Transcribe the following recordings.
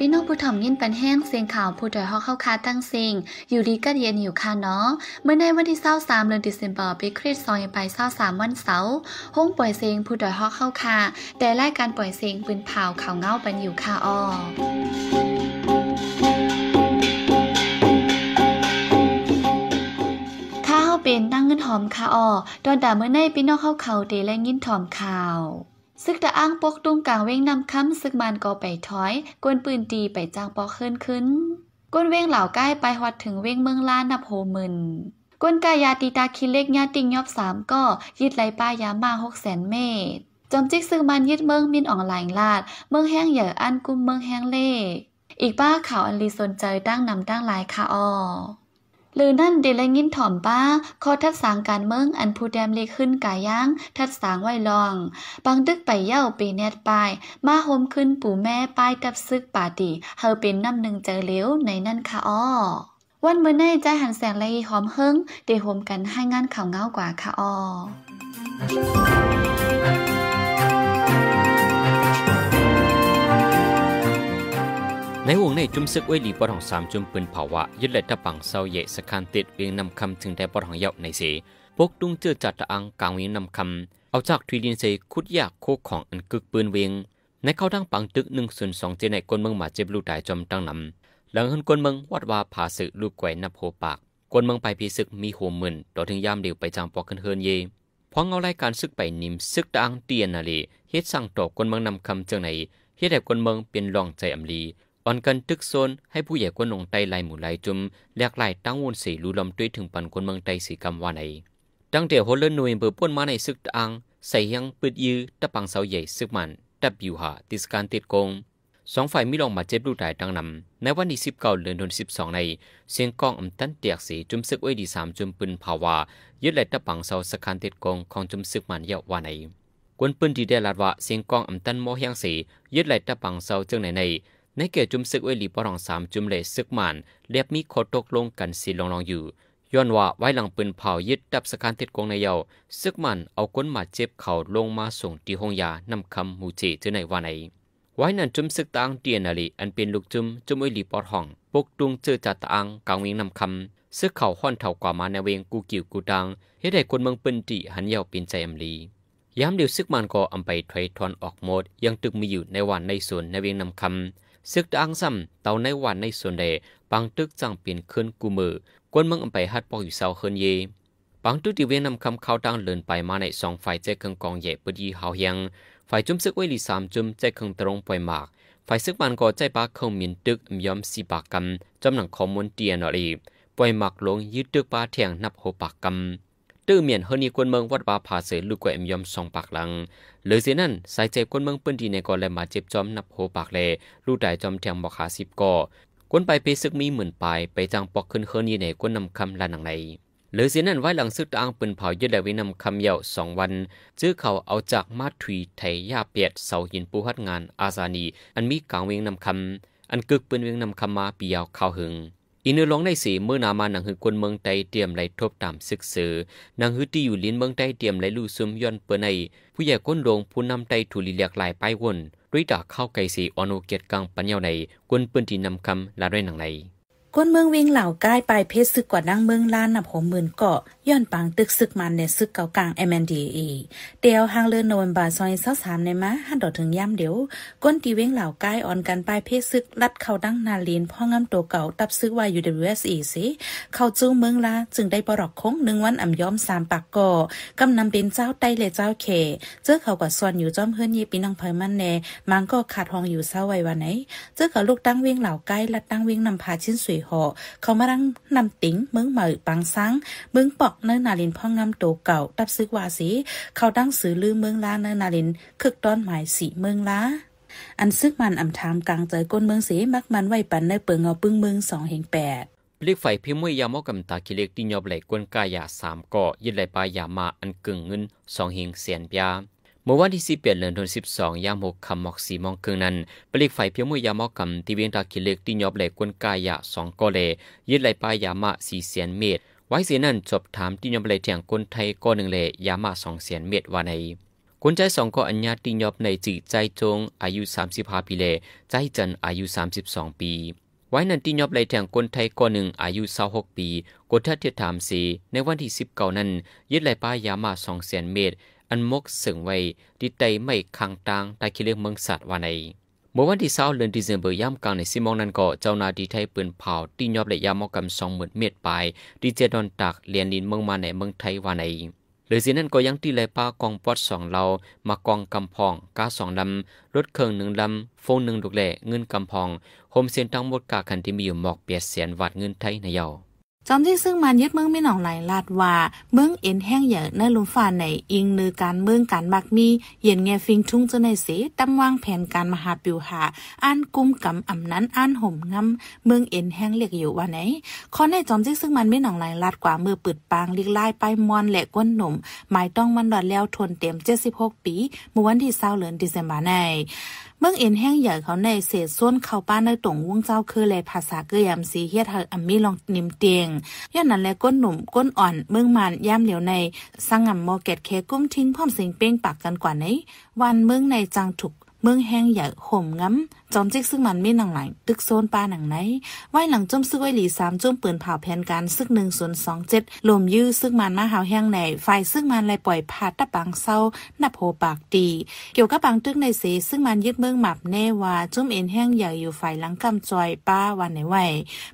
พี่น้องผู้ถ่อมยินปันแห้งเสียงข่าวผู้ดอยฮอกเข้าคาตั้งสิงอยู่ดีก็เย็นอยู่ค่ะเนาะเมื่อในวันที่23เดือนธันวาคมปีคริสต์ศักราช23วันเสาร์ห้องปล่อยเสียงผู้ดอยฮอกเข้าคาแต่รายการปล่อยเสียงปืนเผาข่าวเงาปันอยู่ค่ะอ้อ เป็นตั้งเงินหอมค่ะอ้อดอนด่าเมื่อในพี่น้องเข้าเขาเดและยินถอมข่าวซึกตะอ้างปกตุ้งกลางเว้งนำค้ำซึกมันก็ไปถอยกวนปืนตีไปจางปอขึ้นขึ้นก้นเว้งเหล่าใกล้ไปฮอดถึงเว้งเมืองล้านนับโหมึนก้นกายาตีตาคิเล็กญาติงยอบสามก็ยึดไหลป้ายามาหกแสนเมตรจอมจิกซึกมันยึดเมืองมินอ่องหลายลาด เมืองแห้งเหยื่ออันกุมเมืองแห้งเล่ อีกป้าข่าวอันลีสนใจตั้งนำตั้งหลายค่ะอ้อ หรือนั่นเดลงินถ่อมป้าขอทัดสางการเมืองอันผู้แดมเลขึ้นกาย่าง ทัดสางไว้ลอง บางดึกไปเย้าปีเนตปาย มาโฮมขึ้นปู่แม่ป้ายกับซึกป่าดีเฮาเป็นน้ำหนึ่งเจอเลี้ยวในนั่นค่ะอ้อวันเมื่อในใจหันแสงไลหอมเฮิงเดโฮมกันให้งานข่าวเงากว่าค่ะอ้อ ในวงในจุมซึกไว้หลีปอดของสามจุมปืนเผาวะยึดเลยตะปังเศร้าเยสคันติดเวียงนำคำถึงแต่ปอดของเยาในเสปกตุงเจือจัดตะอังกลางเวียงนำคำเอาจากทวีดินเซคุดยากโคกของอันกึกปืนเวียงในเข้าดังปังตึกหนึ่งส่วนสองเจในกนเมืองหมาเจ็บลูกตายจมตั้งนำหลังหันกนเมืองวัดว่าผาสึกลูกแกวนับโหปากกนเมืองไปพีศึกมีโหมื่นต่อถึงยามเดียวไปจางปอกกันเฮินเยพอเงารายการซึกไปนิมซึกตะอังเตียนนาลีเฮ็ดสั่งตอกนเมืองนำคำเจังไหนเฮ็ดให้กนเมืองเป็นรองใจอำลี อนกันตึกโซนให้ผู้ใหญ่กวนงไตลายหมู่ลายจุมแลกลายตั้งวนสีรูลำด้วยถึงปันคนเมืองไตสีกำวาไหนตั้งเดียวโฮเลนหน่วยเบอร์ป้นมาในซึกอังใส่ยังปืดยื้อตะปังเสาใหญ่ซึกมันดับอยู่หาติสการติดโกงสองฝ่ายมีลองมาเจ็บลูกตายดังนำในวันที่สิบเก้าเดือนธันวาคมใน เสียงกองอำตันเตียกสีจุมซึกไว้ดีสามจุมปืนภาวายึดไหลตะปังเสาสการติดโกงของจุมซึกมันเยาว่าในกวนปืนที่ได้ลาดว่าเสียงกองอำตันโมเฮียงสียึดไหลตะปังเสาจึงในใน ในเกจุมซึกไว้หลีปรองสามจุมเลซึกมันเรียบมีโคตกลงกันสีลองลองอยู่ ย้อนว่าไว้หลังปืนเผายึดดับสการติดกงในเยาซึกมันเอาก้นมาเจ็บเข่าลงมาส่งที่ห้องยานำคำมูจีเจอในวันไหนไว้นั่นจุมซึกตางเตียนาลีอันเป็นลูกจุมจุมไว้หลีปอห้องปกตุงเจอจัดตางกางเวงนำคำซึกเข่าห้อนเท่ากว่ามาในเวงกูกิ่วกูดังเฮ็ดให้คนเมืองปืนตีหันเยาเป็นใจอำลียามเดียวซึกมันก็อำไปถอยทอนออกหมดยังตึกมีอยู่ในวันในส่วนในเวงนำคำ ซึกดังซ้ำเตาในวันในส่วนใดปังตึกจังเปลี่ยนขึ้นกูมือกวนมืองอไปฮัดปอกอยู่เสาเฮินเยปังตึกที่เวียนนำคำเข้าดังเลินไปมาในสองฝ่ายใจเครื่องกองใหญ่ปดีเฮาเฮียงฝ่ายจุ่มซึกไว้ลีสามจุ่มใจเครื่องตรงปล่อยหมากฝ่ายซึกมันก็ใจปากเข้ามีนตึกยอมสีปากกำจำหนังข้อมูลเตียนอรีปล่อยหมากลงยึดตึกปาเทียงนับโหปากกำ ตื้อเมียนเฮนีกวนเมืองวัดบาผาเสลูกกมยอมสองปากหลังหรือเสียนั่นสายเจ็บกวนเมืองปืนดีในก่อนแลมาเจ็บจอมนับโหปากเลลูกได้จอมเทียงบอกขาสิบก่อกวนไปเพซึกมีหมื่นปลายไปจังปอกขึ้นเฮนีในกวนนำคำลานังในหรือเสียนั่นไว้หลังซึกตางปืนเผายึดได้วินำคำเยาสองวันจื้อเขาเอาจากมาถุยไทยยาเปียดเสาหินปูฮัดงานอาซานี อันมีกลางเวียงนำคำอันกึกปืนเวียงนำคำมาปียาวข่าวหึง อินเนอลงในสีเมื่อนามาหนังหือกวนเมืองไตเตรียมไหลทบตามศึกเสือนังหือที่อยู่ลิ้นเมืองไตเตรียมไหลลู่ซุมย้อนเปินในผู้ใหญ่ก้นลงผู้นำไตถูลีเลียกลายไปวนด้วยดาเข้าไกสีอโนเกียรกังปัญญาในกวนปืนที่นำคำลาด้วยหนังใน ก้นเมืองวิ่งเหล่าก้ายไปเพชรซึกกว่านั่งเมืองล้านนับหกหมื่นเกาะย้อนปังตึกซึกมันในซึกเก่ากลาง MNDA เตียวหางเลือนโนวนบาซอยเศร้าสามในมาหันดอถึงย่ำเดียว ก้นตีเว้งเหล่าก้ายอ่อนกันไปเพชรซึกลัดเข้าดั้งนาลีนพ่องำตัวเก่าตับซึกวายู WSE สิเข้าจู้เมืองลาจึงได้ปลอกคงหนึ่งวันอ่ำย้อมสามปากก่อกำนำเป็นเจ้าไต้เลยเจ้าเขเจ้าเขากับส่วนอยู่จอมเฮือนยีปีน้องเพยมันแน่มังก็ขาดห้องอยู่เศร้าไว้วันไหนเจ้าเขาลูกตั้งเว้งเหล่าก้ายลัดตั้งเว้งนำพาชิ้นสวยห่อเขามารังนำติ๋งเมืองเหมยปังซังเมืองปอกเนื้อนาลินพ่องำโตเก่าตับซึกว่าสีเขาดังสือลือเมืองล้าเนื้อนาลินคึกต้อนหมายสีเมืองล้าอันซึกมันอำถามกลางใจก้นเมืองสีมักมันไว้ปันในเปิงเงาปึ้งเมืองสองเหงแปดพลิกไฟพิมวยยามอกำตาคิเล็กที่ยอบไหลกวนกายาสามก่อยึดไหลปลายามาอันกึ่งเงินสองเหงเสียนปยา มื่อวันที่สิบเอ็ดเดือนธันวาคมยามหกคำหมอกสีมองครึ่งนั้นปลิกไฟเพียงมือยามอกคำที่เวียนตาคิเล็กที่ยอบเหล็กกวนกายะสองกอเลยึดไหลปลายยามาสี่เสียนเมตร ไว้เสียนั่นจบถามที่ยอมเลยเถียงคนไทยก้อนหนึ่งเลยยามาสองเสียนเม็ดว่าในคนใจสองก็อัญญาติยอบในจีใจจงอายุ35ปีเลใจจันอายุ 32 ปี ไว้นันติยอบเลยแทงคนไทยก้อนหนึ่งอายุ26ปีกดทัดเทียถามสีในวันที่10เก่านั้นยึดไหลป้ายามาสองแสนเมตร อันมกสึงไว้ดิไตไม่คังตางใต้คิเลเมืองสัตว์วาในเมื่อวันที่20เดือนธันวาคมย่ำกลางในซิมองนันก็เจ้านาดีไทยปืนเผาตียอบเลยยามอกกำสองหมื่นเมตรไปดีเจดอนตักเลียนลินเมืองมาในเมืองไทยวาในหรือสินั้นก็ยังตีไหลป้ากองปอดสองเรามากองกำพองก้าสองลำรถเครื่องหนึ่งลำโฟนหนึ่งดุกแหล่เงินกำพองโฮมเซียนทั้งหมดกาคันที่มีอยู่หมอกเปียเสียนวัดเงินไทยในเยา จอมที่ซึ่งมันยึดเมืองไม่หนองไหลลาดว่าเมืองเอ็นแห้งใหญ่ในลุมฟ้าในอิงนือการเมืองการบักมีเย็นแงฟิงทุ่งจะในเสตำวางแผนการมหาปิวหาอ่านกุมกำอำนั้นอ่านห่มงำเมืองเอ็นแห้งเรียกอยู่ว่าไหนขอในจอมที่ซึ่งมันไม่หนองไหลลาดกว่ามือปืดปางลิกไล่ไปมอนและก้นหนุ่มหมายต้องมันดอดแล้วทนเต็ม76ปีเมื่อวันที่20เดือนธันวาคมใน เมืองเอ็นแห้งใหญ่เขาในเศษส้นเข้าป้านในตรงวงเจ้าคือแลภาษาเกยมสีเฮ็ดเฮอัมมีลองนิมเตียงย้อนนั้นแลก้นหนุ่มก้นอ่อนเมืองมันย่ามเหลียวในสังงำมอเก็ตเคกุ้มทิ้งพร้อมสิงเป้งปากกันกว่าในวันเมืองในจังถูก เมืองแห้งใหญ่ห่มง้ำจอมจิกซึ่งมันไม่หนังไหลตึกโซนป้าหนังไหนไว้หลังจมซึกไว้หลีสามจมปืนเผาแผนการซึกหนึ่งส่วนสองเจ็ดลมยื้อซึ่งมันมาหาวแห้งในไฟซึ่งมันเลยปล่อยพาดตะปังเศร้านับโหปากตีเกี่ยวกับปังตึกในเสซึ่งมันยึดเมืองหมับแน่ว่าจุ่มเอ็นแห้งใหญ่อยู่ฝ่ายหลังกำจอยป้าวันไหนไหว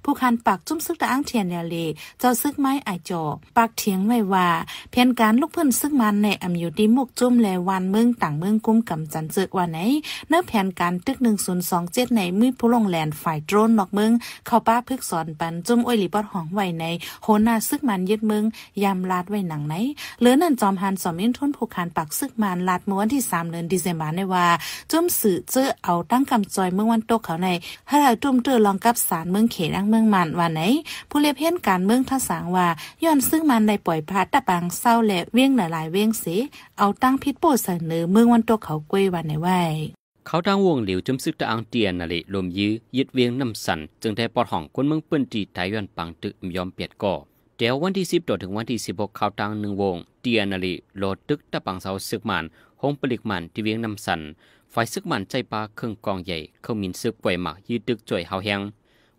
ผู้คันปากจุ่มซึกตะอ้างเทียนเนี่ยเลเจ้าซึกไม้ไอจอปากเถียงไว้ว่าแผนการลูกเพื่อนซึกมันในอำอยู่ดีมุกจุ่มแลวันเมืองต่างเมืองกุ้มกำจันเจอกวันไหนเนื้อแผนการตึกหนึ่งศูนย์สองเจ็ดในมือผู้ลงแลนฝ่ายโดรนนอกเมือง เข้าป้าพึกสอนปันจุ่มอ้อยลีปอดห้องไว้ในโหนาซึกมันยึดเมืองยามลาดไว้หนังไหนเหลือนั่นจอมหันสอมินทุนผูกคานปักซึกมันลาดเมื่อวันที่สามเดือนดิเซมบาในว่าจุ่มสื่อเจอเอาตั้งกำจอยเมื่อวันตกเขาในให้เราจุ่มเจอลองกับสารเมืองเขตังเมืองมันวันไหน ผู้เลียเพี้ยนการเมืองทัศางว่าย้อนซึ่งมันได้ปล่อยพัดตะปังเศร้าและเวียงหลายเวียงเสเอาตั้งพิษโปเสนอเมืองวันตกเขากวยวันไหนไว้ เขาดังวงเหลียวจมซึกตะอังเตียนนาลิลมยื้อยึดเวียงน้ำสัน จึงได้ปอดห้องคนเมืองเปิ้นตีไต้หวันปังตึกยอมเปียดก่อเดี๋ยววันที่สิบต่อถึงวันที่สิบหกเขาตังหนึ่งวง เตียนนาลิโลดตึกตะปังเสาซึกมันหงปลิกมันที่เวียงน้ำสันฝ่ายซึกมันใจปลาเครื่องกองใหญ่ เขามินซึกป่วยหมักยืดตึกจ่อยเฮาแหง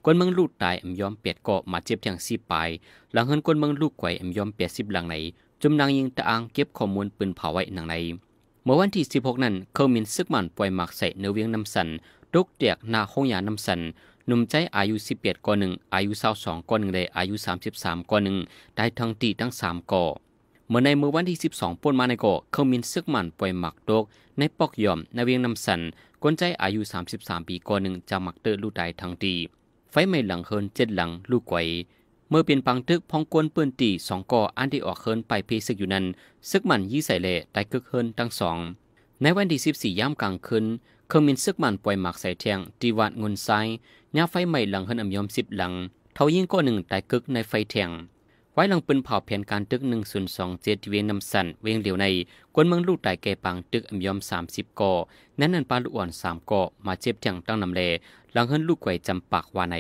คนเมืองลูกตายอมยอมเปียดเกาะมาเจ็บอย่างสีปลายหลังเฮินคนเมืองลูกไก่อมยอมเปียดสิบหลังไหนจุมนางยิงตะอังเก็บข้อมูลปืนเผาไว้หนังใน เมื่อวันที่ 16 นั้นเขามินซึกมันปล่อยหมักใส่เนื้อเวียงน้ำสันตกเตียกนาห้องยาน้ำสันหนุ่มใจอายุ11ก่อหนึ่งอายุ22ก่อหนึ่งเลยอายุ 33ก่อหนึ่งได้ทั้งตีทั้ง 3ก่อเมื่อในเมื่อวันที่ 12ป่นมาในก่อเขามินซึกมันปล่อยหมักตกในปอกยอมในเวียงน้ำสันก้นใจอายุ 33 ปีก่อหนึ่งจะหมักเตอลูกได้ทั้งตีไฟไหม้หลังเฮินเจ็ดหลังลูกไกว เมื่อเป็นปังตึกพองกวนปืนตีสองก่ออันที่ออกเฮินไปเพซึกอยู่นั้น ซึกมันยี่ใส่เล่ไต่กึกเฮินทั้งสอง ในวันที่14ย่ำกลางคืนเครื่องมินซึกมันปล่อยหมากใส่เทียงตีวัดงุนไซยาไฟใหม่หลังเฮินอำยอมสิบหลัง เท่ายิ่งก็หนึ่งแต่กึกในไฟเทียงไว้หลังปืนเผาแผนการตึกหนึ่งศูนย์สองเจ็ดเวียงนำสันเวียงเหลียวในกวนเมืองลูกไต่แก่ปังตึกอำยอมสามสิบก่อนั้นนันปลาลูกอ่อนสามก่อมาเจ็บเทียงตั้งนำเลหลังเฮินลูกไก่จำปากวาใน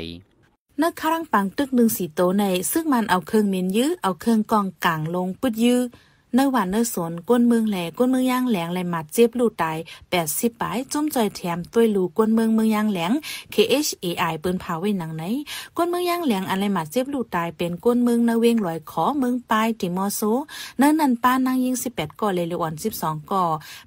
นักคารังปังตึกหนึ่งสีโตในซึ่งมัน เนื้อหวานเนื้อสนก้นเมืองแหลก้นเมืองย่างแหลงไหลมาเจ็บลูตายแปดสิบปลายจุ้มจอยแถมต้วยลูก้นเมืองเมืองย่างแหลง KHAI เปิ้นเผาไว้หนังไหนก้นเมืองย่างแหลงอะไรมาเจ็บลูตายเป็นก้นเมืองนาเวงลอยขอเมืองปลายติมอโซเนื้อนันป้านางยิงสิบแปดก่อเลยเลอ่อนสิบสองก่อ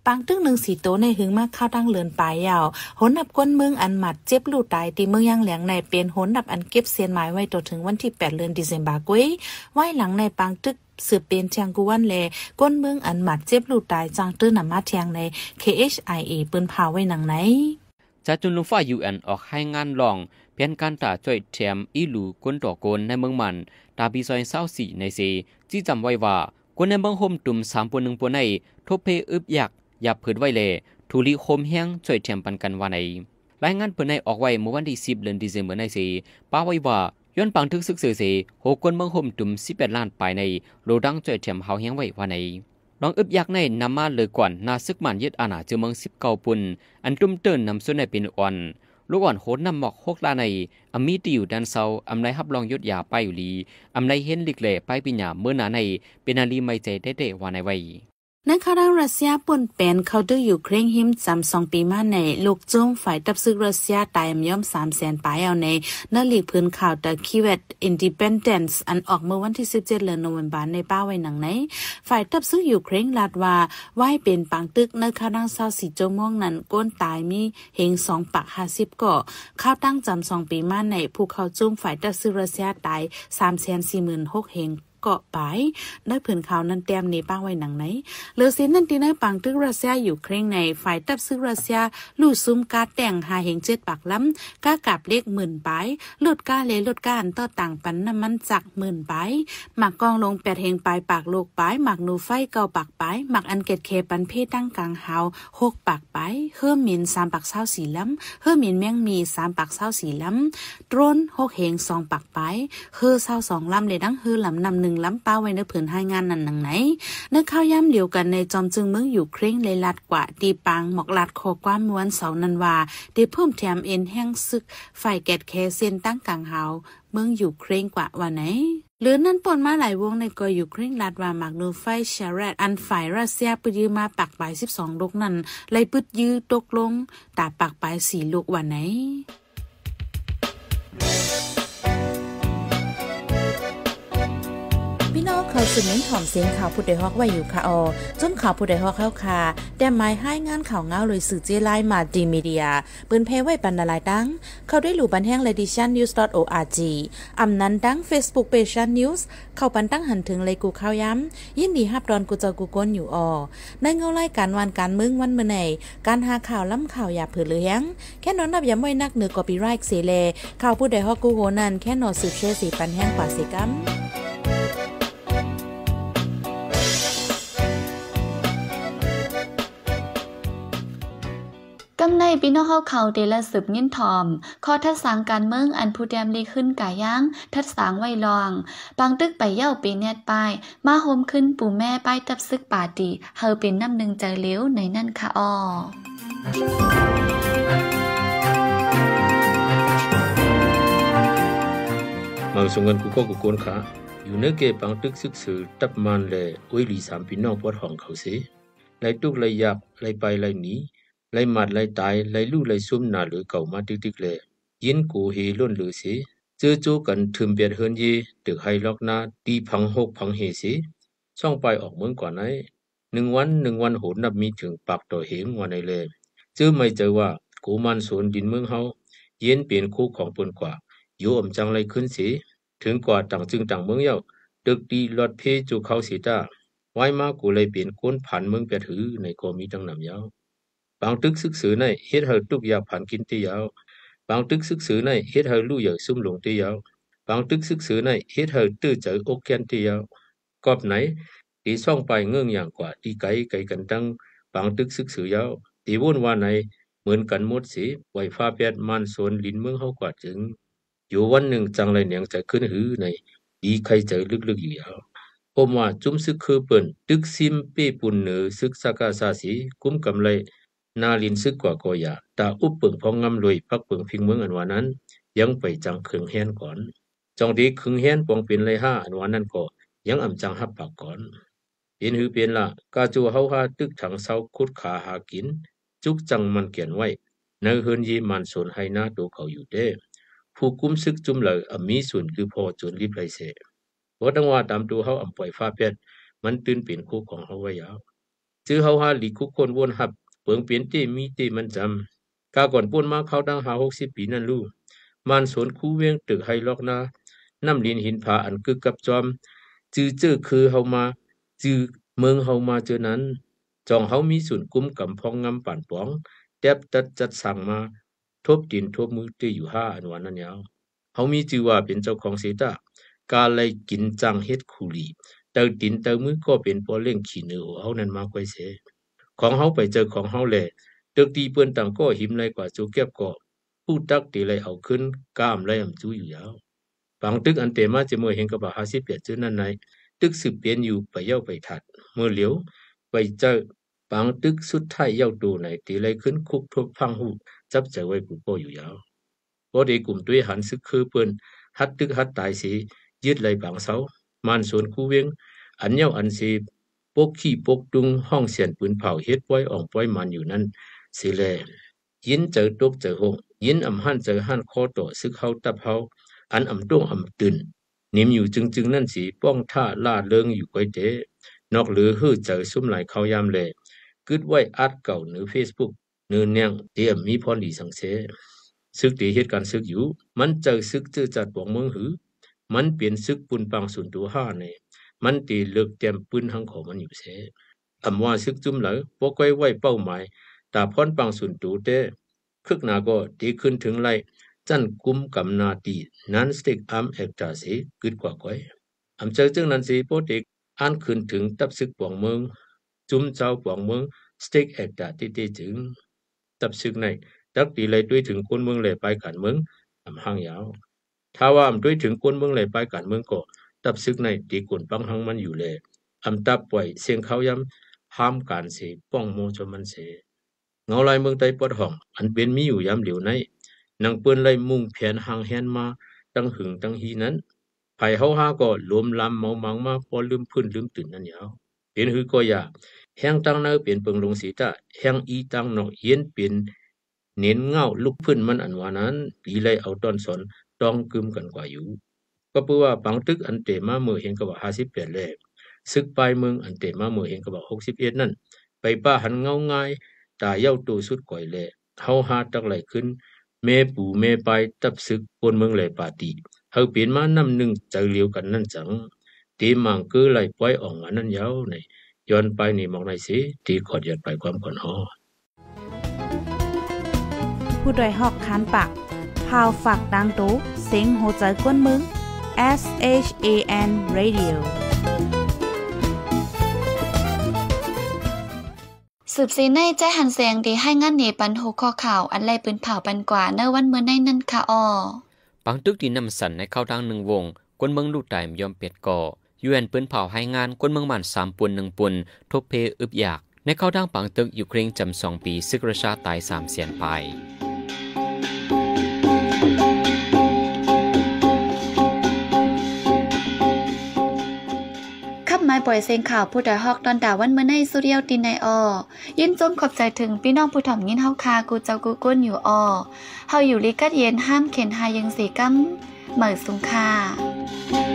ปังตึ้งหนึ่งสีโตในหึงมากข้าวตั้งเลือนปลายยาวหนดับก้นเมืองอันหมัดเจ็บลูตายตีเมืองย่างแหลงในเป็นหนดับอันเก็บเสียนหมายไว้ต่อถึงวันที่แปดเดือนเดซบากุ้ยไว้หลังในปังตึก สืบเป็นเชียงกวันแลก้นเมืองอันหมัดเจ็บลูกตายจังตื้อนำมาเทียงใน KHIA ปืนพาไว้หนังไหนจะจุนลุงฟ้า UN ออกให้งานลองเพียนการตาจ่อยแถมอีหลูก้นต่อโกนในเมืองมัน ตาบีซอยเศร้าสีในเซจี้จำไว้ว่าคนในเมืองโฮมตุ่มสามปนหนึ่งปนในทบเพอึบยักอย่าเผิดไว้เลยทุลีโฮมแห้งจ่อยแถมปันกันว่าในรายงานเปิดในออกไว้เมื่อวันที่10เดือนธันวาคมในเซป้าไว้ว่า ย้อนปังทึกซึกสือเสโหกวนเมืองห่มตุ่มสิบแปดล้านไปในโลดังจ่อยเทียมเฮาเฮียงไว้ว่าในลองอึบยักในนำมาเลยก่อนนาซึกมันยึดอาณาเจอเมืองสิบเก้าปุ่นอันตุ้มเตือนนำส่วนในเป็นอ่อนลูกอ่อนโหนนำหมอกหกลาในอมีตีอยู่ดันเซาอำไรฮับลองยุดยาไปอยู่ลีอำไรเห็นลิกเล่ไปปิญญาเมื่อนาในเป็นนาลีไม่ใจได้เดว่าในไว้ นักข่าวรัสเซียป่นเป็นเขาดูอยู่เคร่งหิมจำสองปีมาในลูกจุ้มฝ่ายตับซึกรัสเซียตายมย่อมสามแสนปายเอาในนั่นหลีพื้นข่าวแต่คีเวตอินดิเพนเดนซ์อันออกเมื่อวันที่สิบเจ็ดเดือนโนเวมบาในป้าไว้หนังไหนฝ่ายตับซึกอยู่เคร่งลาดว่าไหวเป็นปังตึกนักข่าวดังเศร้าสีโจม่วงนั้นก้นตายมีเฮงสองปากห้าสิบก่อข้าวตั้งจำสองปีมาในภูเขาจุ้มฝ่ายตับซึกรัสเซียตายสามแสนสี่หมื่นหกเฮง เกาะไปได้ผืนข่าวนั้นเตรียมในป้าไว้หนังไหนเลือสินนั่นตีในปังตึกรัสเซียอยู่เคร่งในฝ่ายตับซึกรัสเซียลู่ซุ่มกาแต่งหาเหงเจ็ดปากล้ำกากับเลขหมื่นไปลดกาเลลดกานต่อต่างปันน้ำมันจักหมื่นไปหมักกองลงแปดเหงไปปากโลกไปหมักนูไฟเกาปากไปหมักอันเกตเคปันเพศตั้งกลางเฮาหกปากไปเฮือมินสามปากเศร้าสีล้ำเฮือมินแมงมีสามปากเศร้าสีล้ำตรนหกเหงสองปากไปเฮือเศร้าสองล้ำเลยดังเฮือลำนำหนึ่งล้ำป้าไว้ในผืนให้งานนั้นหนังไหนเนื้อข้าวย่ำเดียวกันในจอมจึงเมืองอยู่เคร่งเลยลัดกว่าตีปังหมอกลัดโคอความม้วนเสานันวาได้เพิ่มแถมเอ็นแห้งซึกฝ่ายแกดแคเส้นตั้งกลางเฮาเมืองอยู่เคร่งกว่าวันไหนหรือนั่นปนมาหลายวงในกออยู่เคร่งลัดว่ามักนูไฟชร์รอันฝ่ายรัสเซียปยือมาปักปลายสิบสองลูกนั้นไล่ปึดยื้อตกลงตาปักปลายสี่ลูกวันไหน เขาสืบเน้นถ่อมเสียงข่าวผู้ใดฮอกไว้อยู่ค่ะออจนข่าวผู้ใดฮอกเข้าค่ะแต่หมายให้งานข่าวเงาเลยสื่อเจไลมาดีมีเดียปืนเพไว้ปันนาลายดัง เขาได้หลู่บันแห้ง l e d i t i o n news org อำนั้นดัง Facebook page news เข้าปันตั้งหันถึงเลยกูข้าวย้ำยินดีฮับดอนกูเจ้ากูก้นอยู่ออในเงาไล่การวันการมึงวันเมื่อไหนการหาข่าวล้ำข่าวอย่าเผือเลี้ยงแค่นอนนับอย้ำไว้นักเหนือกอปีไรค์เสเลข่าวผู้ใดฮอกกูโหนันแค่นอนสืบเชื่อสีปันแห้งกว่าสิกัม กำในพี่น้องเฮาเขาเดละสืบยินทอมขอทัดสางการเมืองอันผู้แดมลีขึ้นกาย่าง ทัดสางไว้ลอง ปังตึกไปเย่าปีเนียดปาย มาโฮมขึ้นปู่แม่ป้ายตับซึกป่าตีเฮาเป็นน้ำหนึ่งใจเลี้ยวในนั่นค่ะอ้อมาส่งเงินกูก็กูโกนค่ะอยู่ในเกปังตึกซึกสือตับมันเลยโอ้ยหลีสามพี่น้องปวดห้องเขาเสียไล่ตุกไล่ยักไล่ไปไล่หนี ไล่มัดไล่ตายไล่ลู่ไล่ซุ่มนาหรือเก่ามาติ๊กๆเลยยินกูเฮล้นหรือสิเจอจูกันถึมเบียดเฮินยีตึกไฮล็อกนาตีพังหกพังเฮสิช่องไปออกเมืองก่อนไหนหนึ่งวันหนึ่งวันโหนับมีถึงปากต่อเหงวันในเลยเจอไม่เจอว่ากูมันสวนดินเมืองเฮาเย็นเปลี่ยนคู่ของปนกว่าอยู่อมจังไรขึ้นสิถึงกว่าต่างจึงต่างเมืองเย้าตึกดีลอดเพจูเขาสีตาไว้มากูเลยเปลี่ยนก้นผ่านเมืองเปียถือในกอมีตั้งนำยาวบางตึกศึกษาในเย้า วกอบไหนตีซ่องไปเงื่องอย่างกว่าตีไกลไกลกันตั้งบางตึกศึกษายาวตีวุ่นว่าไหนเหมือนกันหมดสิไวฟ้าเปียดมันสวนลินเมืองเฮากว่าจึงอยู่วันหนึ่งจังไรเนียงจขึ้นหือในดีใครเจอลึกๆอยู่ยาวผมว่าจุ้มซึกคือเปิ้นตึกซิมเป้ปุ่นเหนือซึกสักาซาสี กุ้มกำไร นาลินซึกกว่าก็อย่าตาอุปเปิงพองงำลอยพักเปิงพิงเมืองอันวานั้น ยังไปจังเครืองแฮนก่อนจองดีเครืองแฮนปองเป็นเลยห้าอันวานั้นก็ยังอ่ำจังฮับปากก่อนเป็นหือเป็นละกาจูเฮาฮาตึกถังเซาคุดขาหากิน จุกจังมันเกียนไว้ในเฮือนยีมันสนให้หน้าตัวเขาอยู่เด้ผู้กุ้มซึกจุมเลยอมีส่วนคือพอจนรีบไรเสว่าตั้งว่าตามตัวเฮาอ่ำปล่อยฟ้าเพชรมันตื่นเปลี่ยนคู่ของเฮาไว้ยาวจื้อเฮาฮาหลีคุกคนวนหับ ปิงเปลี่ยนเตมีเตมันจำกาก่อนป่นมาเข้าดังหาหกสิบปีนั่นลู่มันสวนคู่เวียงตึกไฮล็อกนาน้ำลินหินผาอันกึกกับจอม จื้อเจอคือเฮามา จื้อเมืองเฮามาเจอนั้น จองเฮามีส่วนกุ้มกำพองงำป่านปองแดบตัดจัดสั่งมา ทบดินทบมือเตอยู่ห้าอันวันนั้นยาวเฮามีจื่อว่าเป็นเจ้าของเสตากาเลยกินจังเฮ็ดคูลีเตาดินเตามือก็เป็นปอเล่งขี้เนื้อเฮานั้นมาค่อยเส ของเฮาไปเจอของเฮาแลตึกตีเปิ้นต่างก็หิมเลยกว่าจูเก็บก็ผู้ตักตีเลยเอาขึ้นก้ามเลยอำจูอยู่ยาวบางตึกอันเตมาจะเมื่อเห็นกับว่า50เปียจื้อนั่นไหนตึกสืบเปลี่ยนอยู่ไปเย้าไปถัดเมื่อเหลียวไปเจอปังตึกสุดท้ายเย้าตูไหนตีเลยขึ้นคุกทุบพังหูจับเจไว้กูโปอยู่ยาวพอดีกลุ่มด้วยหันซึกคือเปิ้นฮัดตึกฮัดตายสียึดเลยปังเสามันสวนคูเวียงอันเย้าอันสี กขี้ปกตุงห้องเสียนปืนเผาเฮ็ดไว้อ่องป้อยมันอยู่นั้นสิแลยินเจอตกเจอหงยินอำหันเจอหันคอต่อซึกเฮาตับเฮาอันอำต้งอำตื่นนิมอยู่จึงจึงนั่นสีป้องท่าล่าเลิงอยู่ก้อยเตนอกหรือฮื้อเจอซุ่มไหลเขายามแลกึดไว้อัดเก่าหรือ Facebook เนื้อแนงเตรียมมีพรดีสังเสซึกตีเหตุการณ์ซึกอยู่ มันเจอซึกเจอจัดปองเมืองหือ มันเปลี่ยนซึกปุนปังสุนตัวห้าใน มันตีเลิกเตรียมปืนหังของมันอยู่เสอำว่าซึกจุ่มเหลอปกไว้ไว้เป้าหมาย ตาพรปังสุนตัวเต้คึกนาก็ตีขึ้นถึงไล่จันกุมกำนาตีนันสติกอัมเอกตาสีกึดกว่าก้อยอำเจอจึงนั้นสีโปติกอ่านขึ้นถึงตับซึกปองเมือง จุ่มเจ้าปองเมืองสติกเอกตาตีตีถึง ตับซึกในดักตีเลยด้วยถึงคนเมืองเลยไปกันเมืองอำห่างยาวถ้าว่าอำด้วยถึงคนเมืองเลยไปกันเมืองก็ ตับซึกในตีกวนปังหังมันอยู่เลยอำตับปล่อยเสียงเขาย้ำห้ามการเสป้องโมชมันเสเงาลายเมืองใต้ปอดห้อง อันเป็นมีอยู่ยามเหลียวในนางเปิ้นไล่มุ่งแผนหางแหนมาตั้งหึงตั้งฮีนั้นไผเฮาหาก็รวมลำเมามังมาพอลืมพื้นลืมตื่นนั่นยาวเป็นหือก็อยาแห้งตั้งเนอเป็นเปิงลงสีตาแห้งอีตั้งนอกเย็นเป็นเน้นเงาลุกพื้นมันอันวานั้นปีไลเอาตอนสอนต้องกึมกันกว่าอยู่ ก็เพื่อว่าปังตึกอันเตมาเมื่อเห็นก็ว่าห้าสิบแปดแลกซึกปลายเมืองอันเตมาเมื่อเห็นก็ว่าหกสิบเอ็ดนั่น ไปป้าหันเงาง่าย ตาเย้าตูสุดก่อยแลเฮาหาตักไหลขึ้นแม่ปู่แม่ไปตับซึกปนเมืองไหลปาติเฮาเปลี่ยนมานำหนึ่งใจเหลียวกันนั่นจังตีมังคือไหลปล่อยอ่อกอันนั้นยาวในย้อนไปนี่มองในสิตีขอดยัดไปความก่อนฮอผู้ดยหอกคานปากพาวฝากดังตู้เซ็งโหใจกวนมึง S H A N Radio สืบสีในใจหันเสียงดีให้งานเนปันโหข้อข่าว อันไรปืนเผาปันกว่าเนวันเมื่อในนั่นค่ะออปังตึกดีนำสันในเข้าดังหนึ่งวงกวนเมืองลูกไต่ยอมเปียดก่อยูเอ็นปืนเผาให้งานกวนเมืองมันสามปุนหนึ่งปุนทบเพอึบอยาก ในเข้าดังปังตึกอยู่เคร่งจำสองปีซึกราชาตายสามเสียนไป ปล่อยเสียงข่าวผู้ใดฮอกตอนดาวันเมื่อในสุเรียวตินในออยินจมขอบใจถึงพี่น้องผู้ถ่อมยินเฮาคากูเจ้ากูก้นอยู่ออเฮาอยู่ลิกัดเย็นห้ามเข็นหายังสีกั้มเหมือสุงคา